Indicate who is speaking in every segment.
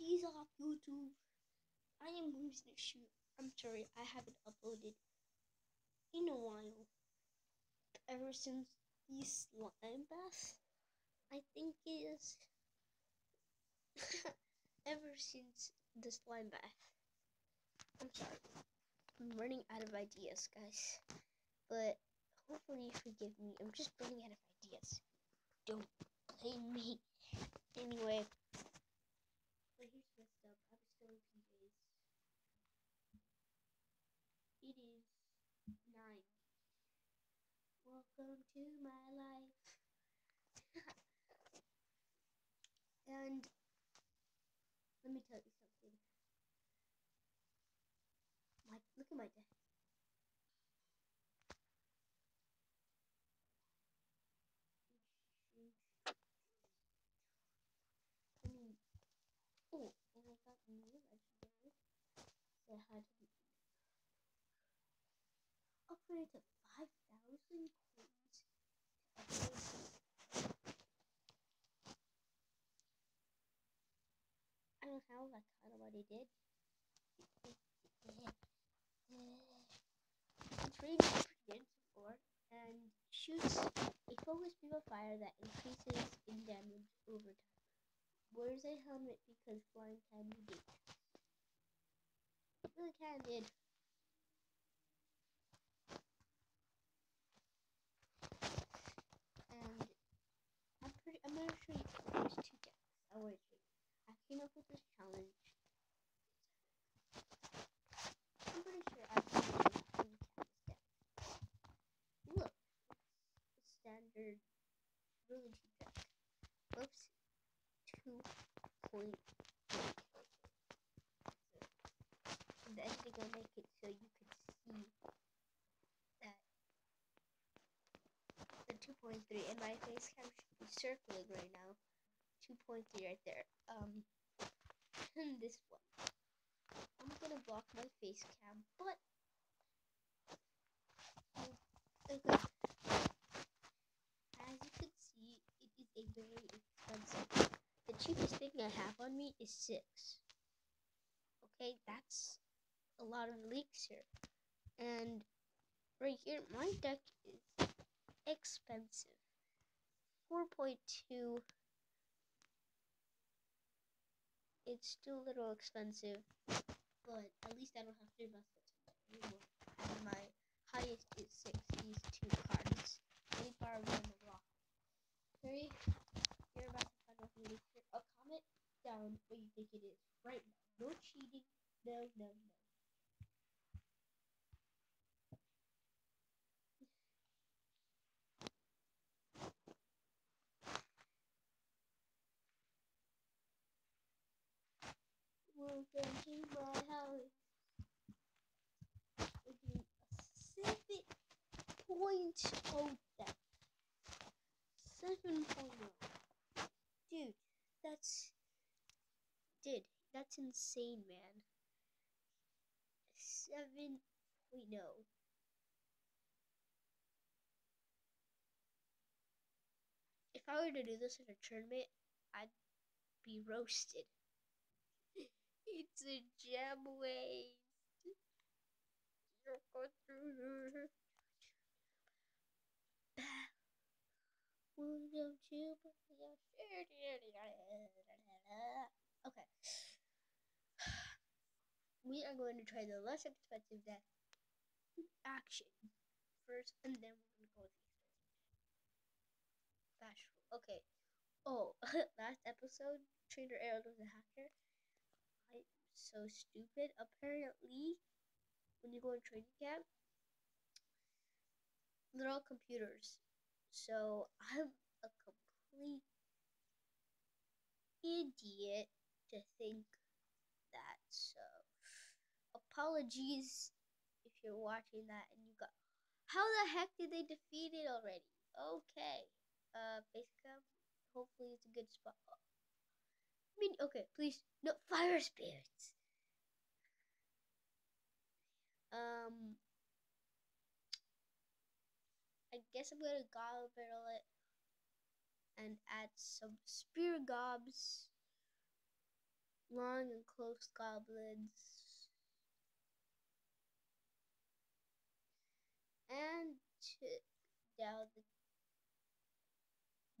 Speaker 1: is off YouTube. I am Mr. Shoot. I'm sorry, I haven't uploaded in a while. Ever since the slime bath, I think it is. Ever since the slime bath. I'm sorry. I'm running out of ideas, guys. But hopefully you forgive me. I'm just running out of ideas. Don't blame me. Anyway. But here's messed up. I'm still in PJs. It is nine. Welcome to my life. and let me tell you something. My look at my desk. I oh, oh and I got new legendary. Say hi to the upgrade to five thousand coins. I don't know how kind of what I did. It's really pretty for and shoots a focus beam of fire that increases in damage over time. Wears a helmet because flying can be dangerous. It really can, dude. And I'm pretty. I'm gonna show you. There's two decks. I want to show you. I came up with this challenge. I'm pretty sure I can do this deck. Look, it's a standard villager deck. Whoops, two point. I'm actually gonna make it so you can see that the 2.3 and my face cam should be circling right now. 2.3 right there. Um, this one. I'm gonna block my face cam, but okay. As you can see, it is a very expensive. The cheapest thing I have on me is six. Okay, that's a lot of elixir. And right here, my deck is expensive. 4.2 it's still a little expensive, but at least I don't have to invest it anymore. My highest is six. These two cards. Any bar one the rock. Three. You're about to find out the elixir. A comment down what you think it is right now. No cheating. No, no, 7.0 depth. 7.0. Dude, that's... Dude, that's insane, man. 7.0. If I were to do this in a tournament, I'd be roasted. it's a gem waste. Okay. We are going to try the less expensive deck action first, and then we're going to go with the Bashful. Okay. Oh, last episode, Trader Arrow was a hacker I'm so stupid. Apparently, when you go in training camp, they're all computers. So I'm a complete idiot to think that. So apologies if you're watching that and you got. How the heck did they defeat it already? Okay. Uh, basically, hopefully it's a good spot. I mean, okay, please, no fire spirits. Um, I guess I'm gonna barrel it and add some spear gobs. long and close goblins. And down the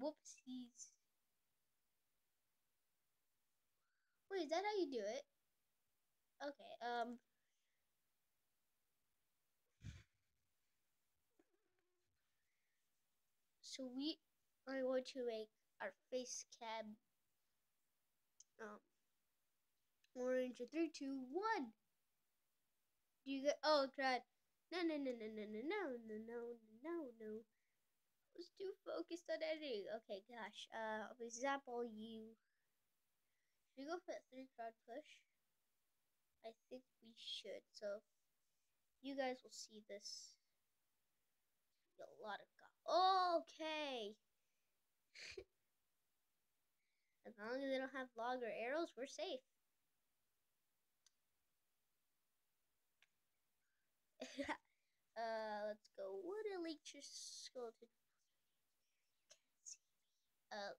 Speaker 1: whoopsies. Wait, is that how you do it? Okay, um So we are going to make our face cam um orange three, two, one. Do you get oh crap. No no no no no no no no no no no I was too focused on editing. Okay gosh. Uh for example you should we go for a three crown push? I think we should. So you guys will see this. A lot of Okay. as long as they don't have longer arrows, we're safe. uh, let's go. What elixir skeleton? Uh,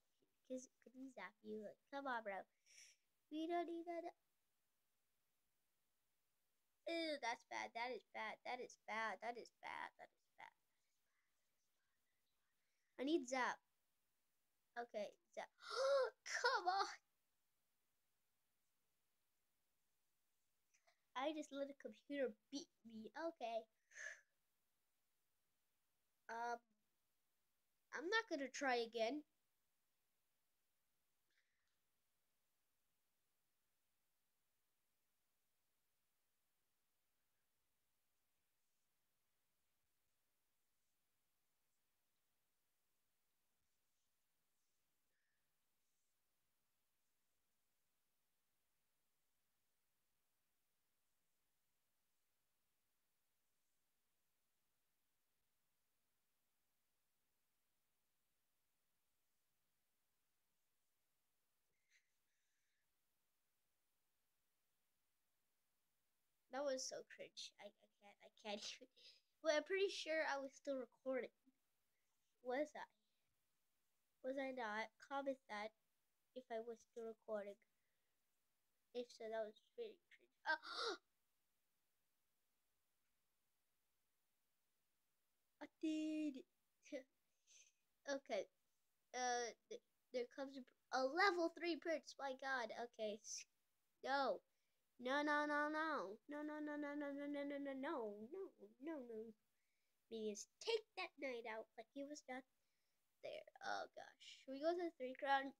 Speaker 1: cause could we zap you? Like, come on, bro. We don't even. Ew, that's bad. That is bad. That is bad. That is bad. That is I need Zap. Okay, Zap. Come on! I just let a computer beat me. Okay. Um, I'm not gonna try again. That was so cringe. I, I can't I can't even but I'm pretty sure I was still recording. Was I? Was I not? Comment that if I was still recording. If so, that was really cringe. Oh! I did. okay. Uh, th there comes a level three prince. My God. Okay. Go. No, no, no, no. No, no, no, no, no, no, no, no, no, no, no, no, no. Means take that knight out like he was not there. Oh gosh. Should we go to the three crown?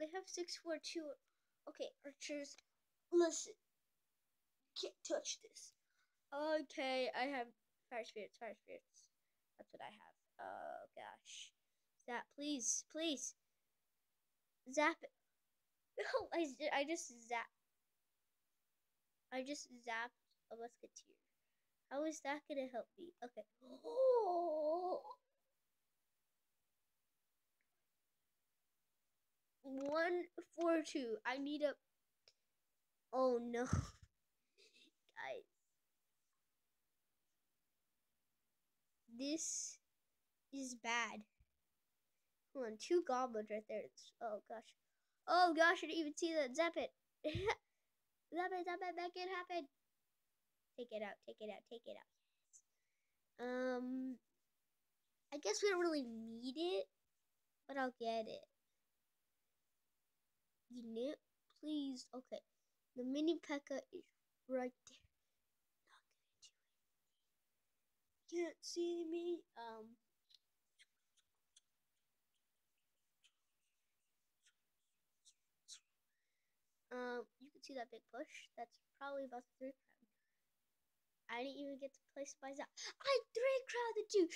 Speaker 1: They have six, four, two. Okay, archers, listen. Can't touch this. Okay, I have fire spirits, fire spirits. That's what I have. Oh gosh. Zap, please, please. Zap it. No, I, I just zap. I just zapped a musketeer. How is that gonna help me? Okay. Oh. One four two. I need a. Oh no, guys. This is bad. Come on, two goblins right there. It's, oh gosh. Oh gosh, I didn't even see that. Zap it. zap it, zap it, make it happen. Take it out, take it out, take it out. Um, I guess we don't really need it, but I'll get it. You know, please. Okay, the mini P.E.K.K.A is right there. Not gonna do it. Can't see me. Um. Can see that big push. That's probably about the three crown. I didn't even get to place my zap. I three crowded you.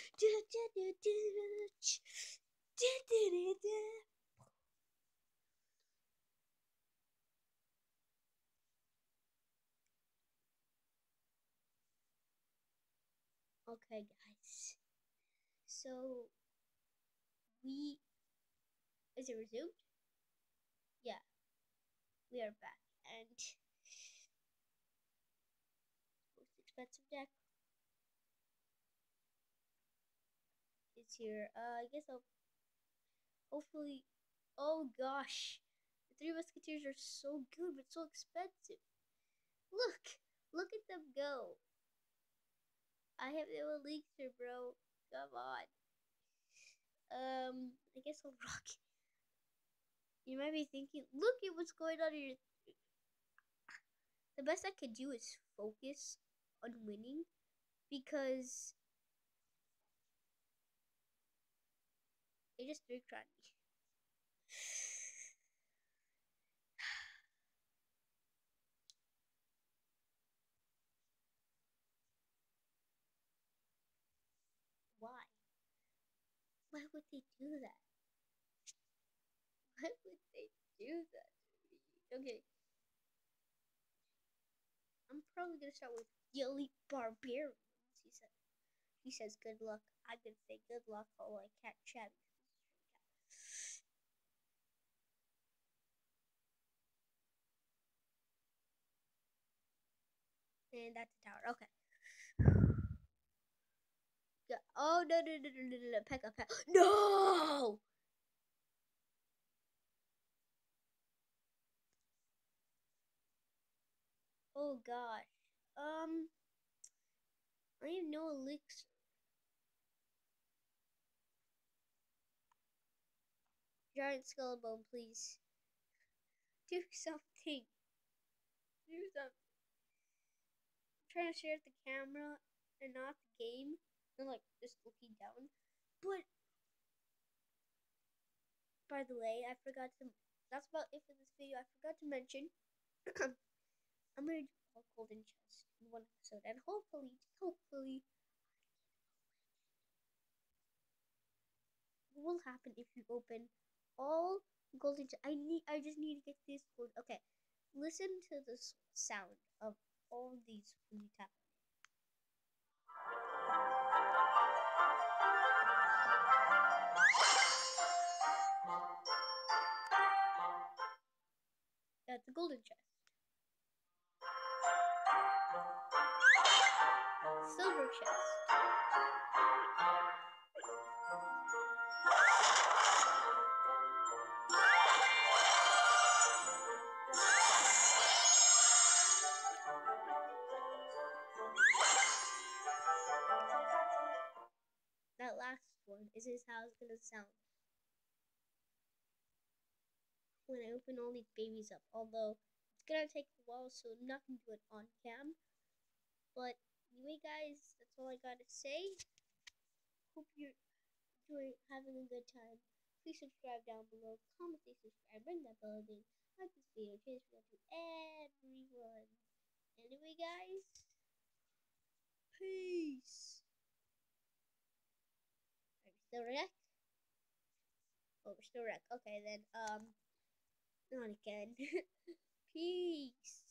Speaker 1: Okay, guys. So we is it resumed? Yeah we are back and most expensive deck is here. Uh, I guess I'll hopefully. Oh gosh, the Three Musketeers are so good, but so expensive. Look, look at them go. I have no elixir, bro. Come on. Um, I guess I'll rock. You might be thinking, look at what's going on here. The best I could do is focus on winning because they just three cried me. Why? Why would they do that? Why would they do that to me? Okay. Probably gonna start with the elite barbarians. He said. He says good luck. I'm gonna say good luck. Oh, I can't chat. And that's a tower. Okay. Yeah. Oh no no no no no no! Pekka Pekka. No! Oh gosh. Um. I have no elixir. Giant skull bone, please. Do something. Do something. I'm trying to share the camera and not the game. And like just looking down. But by the way, I forgot to that's about it for this video. I forgot to mention I'm gonna do a golden chest in one episode and hopefully hopefully what will happen if you open all golden ch- I need I just need to get this gold okay. Listen to the sound of all these when you tap That's a golden chest. Silver chest. That last one is this how it's gonna sound when I open all these babies up. Although it's gonna take a while, so I'm not gonna do it on cam. But anyway, guys, that's all I gotta say. Hope you're doing having a good time. Please subscribe down below. Comment, say subscribe, ring that bell, and like this video. Cheers to everyone. Anyway, guys, peace. Are we still wrecked? Oh, we're still wrecked. Okay, then, um, not again. Peace.